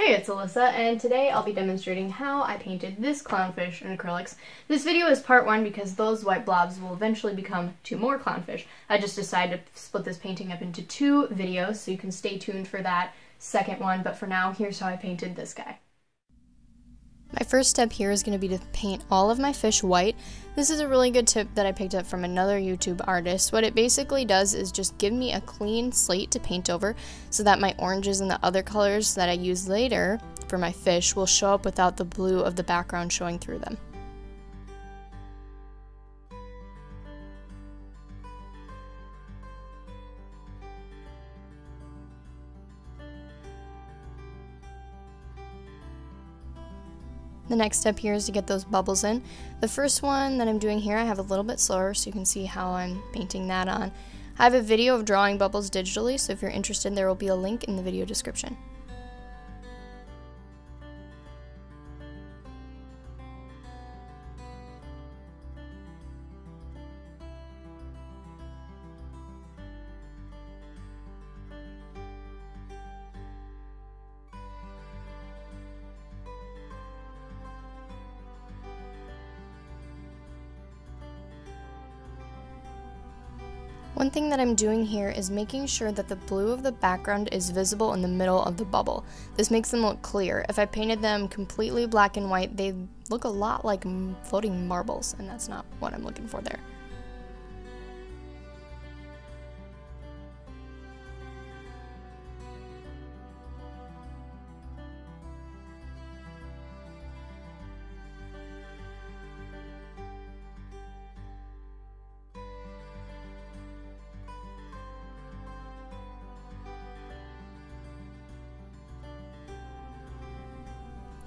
Hey, it's Alyssa, and today I'll be demonstrating how I painted this clownfish in acrylics. This video is part one because those white blobs will eventually become two more clownfish. I just decided to split this painting up into two videos, so you can stay tuned for that second one, but for now, here's how I painted this guy. My first step here is going to be to paint all of my fish white. This is a really good tip that I picked up from another YouTube artist. What it basically does is just give me a clean slate to paint over so that my oranges and the other colors that I use later for my fish will show up without the blue of the background showing through them. The next step here is to get those bubbles in. The first one that I'm doing here, I have a little bit slower so you can see how I'm painting that on. I have a video of drawing bubbles digitally, so if you're interested, there will be a link in the video description. One thing that I'm doing here is making sure that the blue of the background is visible in the middle of the bubble. This makes them look clear. If I painted them completely black and white, they look a lot like floating marbles, and that's not what I'm looking for there.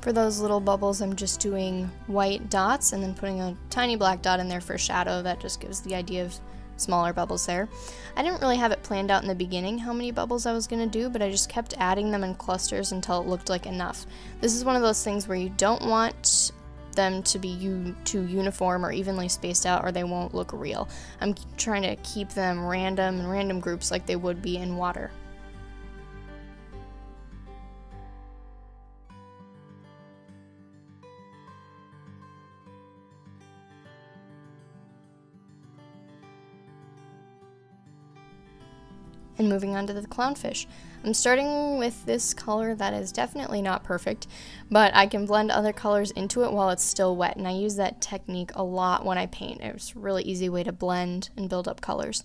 For those little bubbles, I'm just doing white dots and then putting a tiny black dot in there for shadow. That just gives the idea of smaller bubbles there. I didn't really have it planned out in the beginning how many bubbles I was going to do, but I just kept adding them in clusters until it looked like enough. This is one of those things where you don't want them to be too uniform or evenly spaced out or they won't look real. I'm trying to keep them random and random groups like they would be in water. And moving on to the clownfish. I'm starting with this color that is definitely not perfect, but I can blend other colors into it while it's still wet, and I use that technique a lot when I paint. It's a really easy way to blend and build up colors.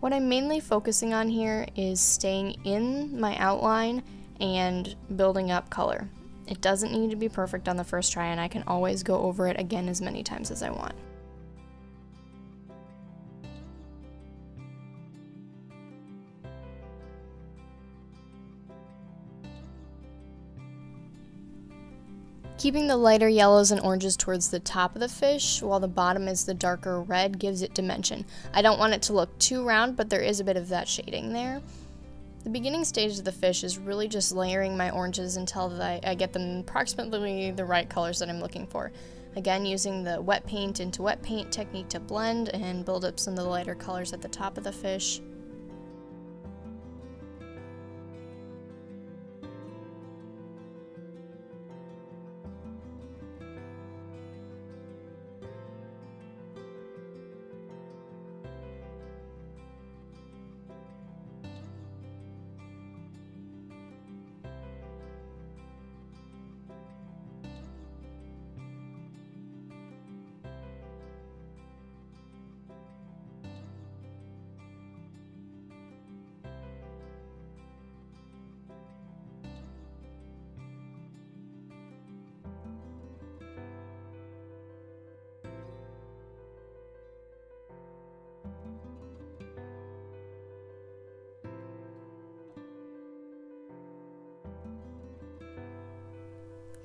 What I'm mainly focusing on here is staying in my outline and building up color. It doesn't need to be perfect on the first try, and I can always go over it again as many times as I want. Keeping the lighter yellows and oranges towards the top of the fish, while the bottom is the darker red, gives it dimension. I don't want it to look too round, but there is a bit of that shading there. The beginning stage of the fish is really just layering my oranges until I, I get them approximately the right colors that I'm looking for. Again, using the wet paint into wet paint technique to blend and build up some of the lighter colors at the top of the fish.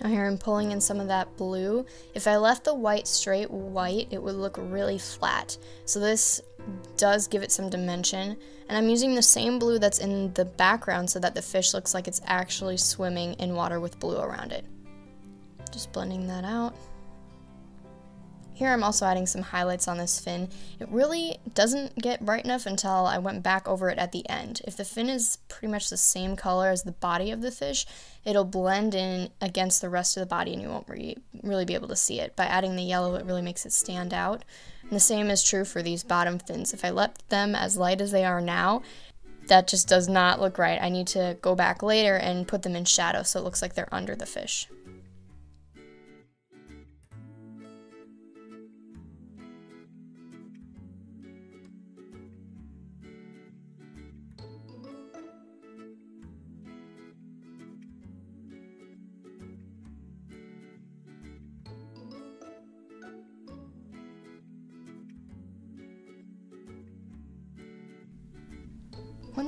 Now here I'm pulling in some of that blue. If I left the white straight white, it would look really flat. So this does give it some dimension. And I'm using the same blue that's in the background so that the fish looks like it's actually swimming in water with blue around it. Just blending that out. Here I'm also adding some highlights on this fin. It really doesn't get bright enough until I went back over it at the end. If the fin is pretty much the same color as the body of the fish, it'll blend in against the rest of the body and you won't re really be able to see it. By adding the yellow, it really makes it stand out. And the same is true for these bottom fins. If I left them as light as they are now, that just does not look right. I need to go back later and put them in shadow so it looks like they're under the fish.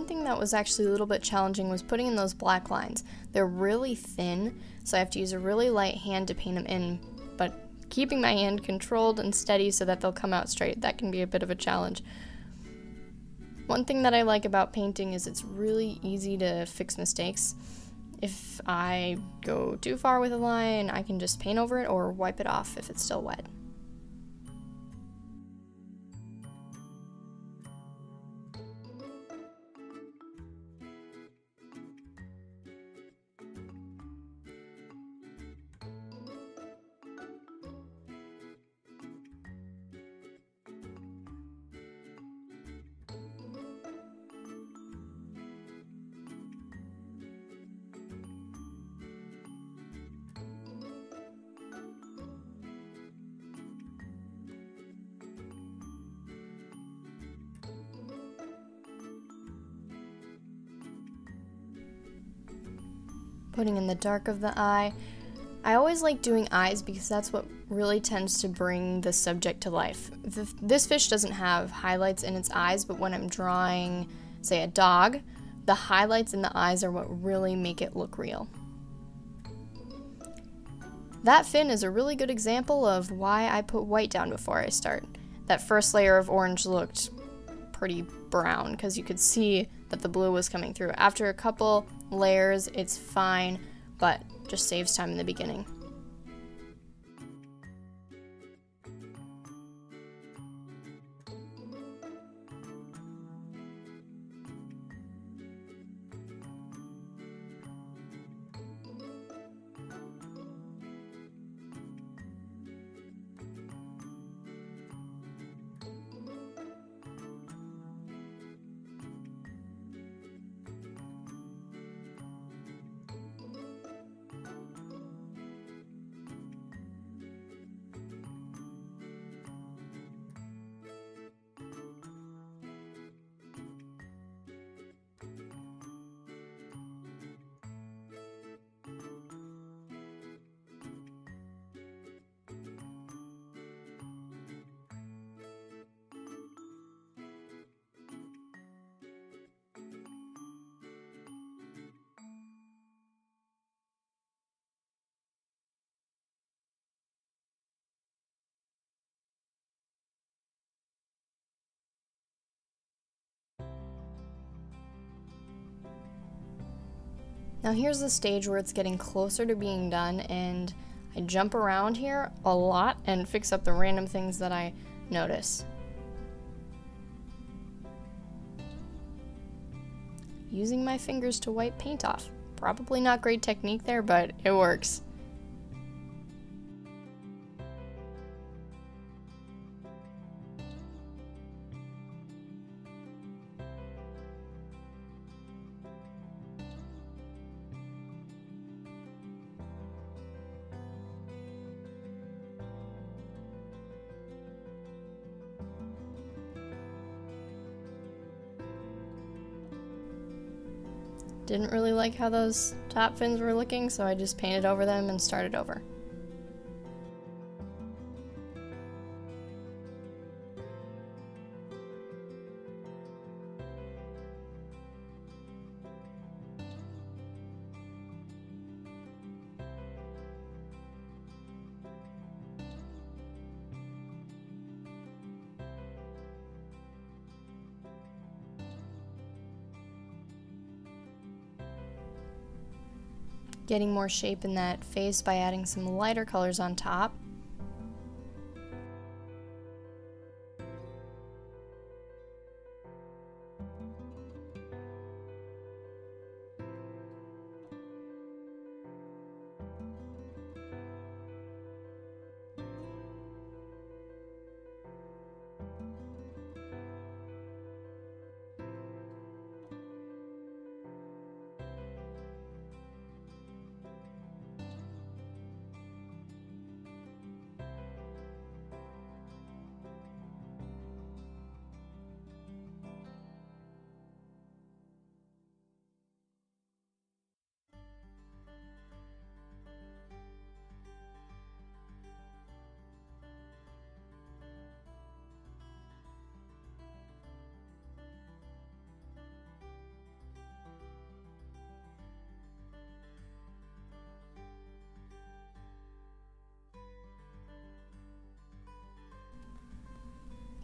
Thing that was actually a little bit challenging was putting in those black lines. They're really thin, so I have to use a really light hand to paint them in, but keeping my hand controlled and steady so that they'll come out straight, that can be a bit of a challenge. One thing that I like about painting is it's really easy to fix mistakes. If I go too far with a line, I can just paint over it or wipe it off if it's still wet. Putting in the dark of the eye. I always like doing eyes because that's what really tends to bring the subject to life. This fish doesn't have highlights in its eyes, but when I'm drawing, say, a dog, the highlights in the eyes are what really make it look real. That fin is a really good example of why I put white down before I start. That first layer of orange looked pretty brown because you could see that the blue was coming through. After a couple layers, it's fine, but just saves time in the beginning. Now here's the stage where it's getting closer to being done and I jump around here a lot and fix up the random things that I notice. Using my fingers to wipe paint off. Probably not great technique there, but it works. Didn't really like how those top fins were looking, so I just painted over them and started over. Getting more shape in that face by adding some lighter colors on top.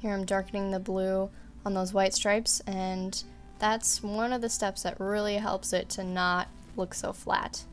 Here I'm darkening the blue on those white stripes and that's one of the steps that really helps it to not look so flat.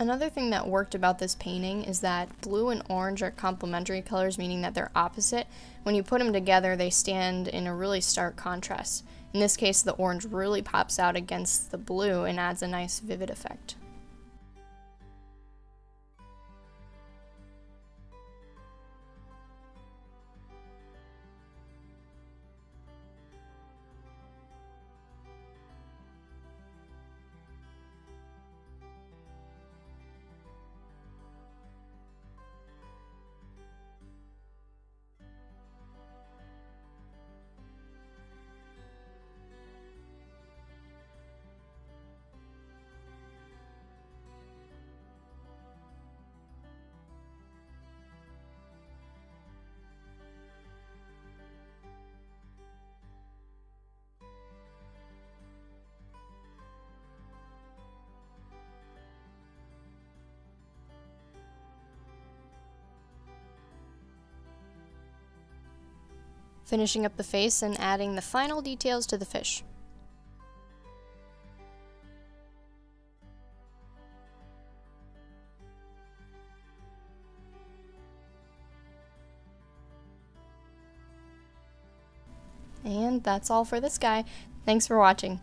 Another thing that worked about this painting is that blue and orange are complementary colors, meaning that they're opposite. When you put them together, they stand in a really stark contrast. In this case, the orange really pops out against the blue and adds a nice vivid effect. Finishing up the face and adding the final details to the fish. And that's all for this guy. Thanks for watching.